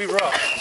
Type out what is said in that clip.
we rough.